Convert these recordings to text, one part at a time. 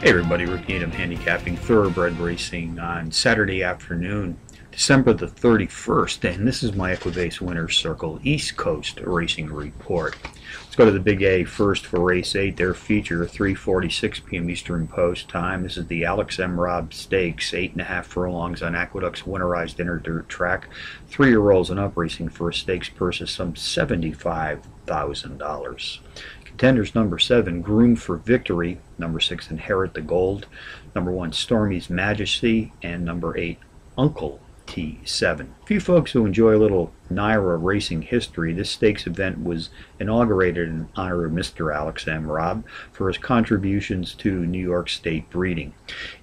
Hey everybody, Rick Needham handicapping thoroughbred racing on Saturday afternoon, December the 31st, and this is my Equibase Winner's Circle East Coast Racing Report. Let's go to the Big A first for race 8. Their feature, 3.46 p.m. Eastern Post Time. This is the Alex M. Robb Stakes, 8.5 furlongs on Aqueduct's winterized inner dirt track. Three-year-olds and up racing for a stakes purse of some $75,000. Contenders number seven, Groom for Victory. Number six, Inherit the Gold. Number one, Stormy's Majesty. And number eight, Uncle T7. A few folks who enjoy a little NYRA racing history, this stakes event was inaugurated in honor of Mr. Alex M. Robb for his contributions to New York State breeding.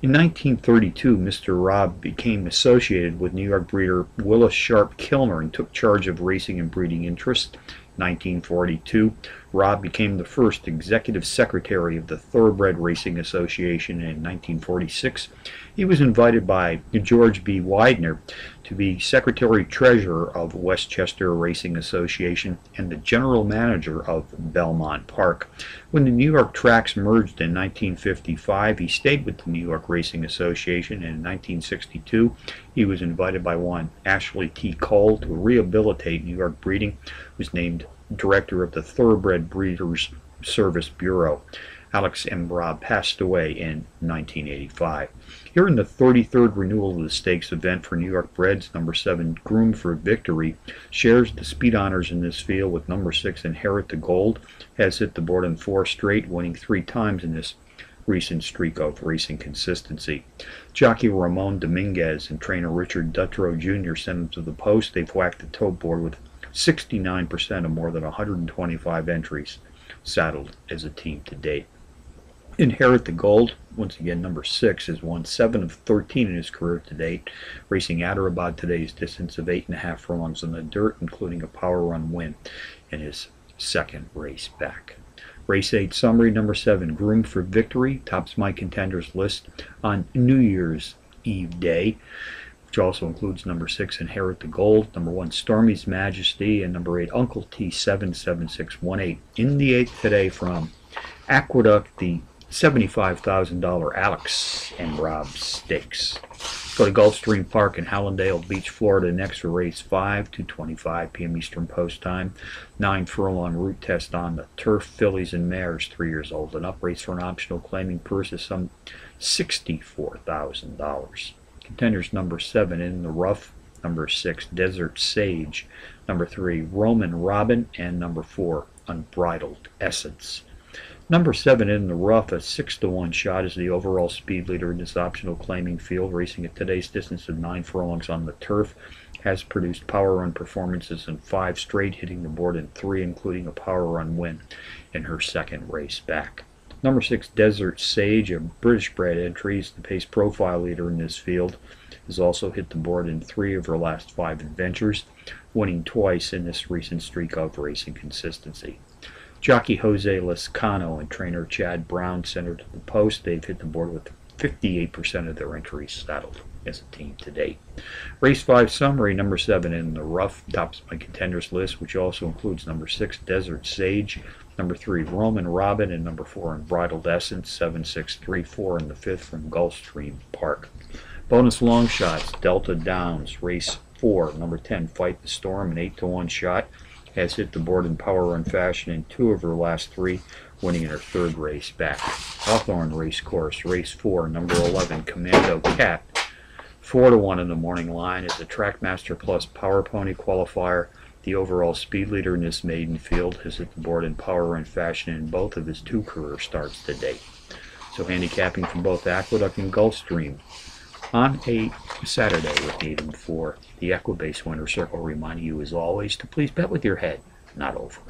In 1932, Mr. Robb became associated with New York breeder Willis Sharp Kilmer and took charge of racing and breeding interests 1942, Robb became the first executive secretary of the Thoroughbred Racing Association in 1946. He was invited by George B. Widener to be secretary treasurer of Westchester Racing Association and the general manager of Belmont Park. When the New York tracks merged in 1955, he stayed with the New York Racing Association. And in 1962, he was invited by one Ashley T. Cole to rehabilitate New York breeding, was named director of the Thoroughbred Breeders Service Bureau. Alex M. Robb passed away in 1985. Here in the 33rd renewal of the stakes event for New York Breds, number 7 Groom for Victory shares the speed honors in this field with number 6 Inherit the Gold, has hit the board in four straight, winning three times in this recent streak of racing consistency. Jockey Ramon Dominguez and trainer Richard Dutrow Jr. sent him to the post. They've whacked the tote board with 69% of more than 125 entries saddled as a team to date. Inherit the Gold, once again number 6, has won 7 of 13 in his career to date, racing at or about today's distance of 8.5 furlongs on the dirt, including a power run win in his second race back. Race 8 summary number 7, Groom for Victory, tops my contenders list on New Year's Eve day which also includes number six, Inherit the Gold, number one, Stormy's Majesty, and number eight, Uncle T 77618. In the eighth today from Aqueduct, the $75,000 Alex M. Robb Stakes. Go to Gulfstream Park in Hallandale Beach, Florida next race 5 to 25 p.m. Eastern Post Time. 9 furlong route test on the turf fillies and mares 3 years old. An up race for an optional claiming purse is some $64,000. Contenders number seven in the rough, number six Desert Sage, number three Roman Robin, and number four Unbridled Essence. Number seven in the rough, a six to one shot, is the overall speed leader in this optional claiming field, racing at today's distance of nine furlongs on the turf. Has produced power run performances in five straight, hitting the board in three, including a power run win in her second race back. Number six, Desert Sage, a British bred entry, is the pace profile leader in this field. Has also hit the board in three of her last five adventures, winning twice in this recent streak of racing consistency. Jockey Jose Lezcano and trainer Chad Brown centered the post. They've hit the board with 58% of their entries saddled as a team to date. Race 5 summary, number 7 in the rough, tops my contenders list, which also includes number 6 Desert Sage, Number three, Roman Robin, and number four, Unbridled Essence, 7634 in the fifth from Gulfstream Park. Bonus long shots, Delta Downs, race four, number 10, Fight the Storm, an 8 to 1 shot, has hit the board in power run fashion in two of her last three, winning in her third race back. Hawthorne Race Course, race four, number 11, Commando Cat, 4 to 1 in the morning line is a Trackmaster Plus Power Pony qualifier the overall speed leader in this maiden field has hit the board in power run fashion in both of his two career starts to date. So handicapping from both Aqueduct and Gulfstream on a Saturday with Needham for the Equibase Winner's Circle, reminding you as always to please bet with your head, not over.